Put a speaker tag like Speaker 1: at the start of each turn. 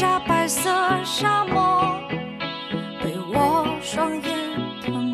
Speaker 1: 下白色沙漠被我双眼吞